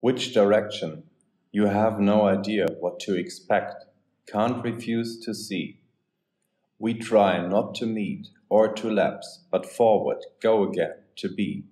Which direction? You have no idea what to expect, can't refuse to see. We try not to meet, or to lapse, but forward go again, to be.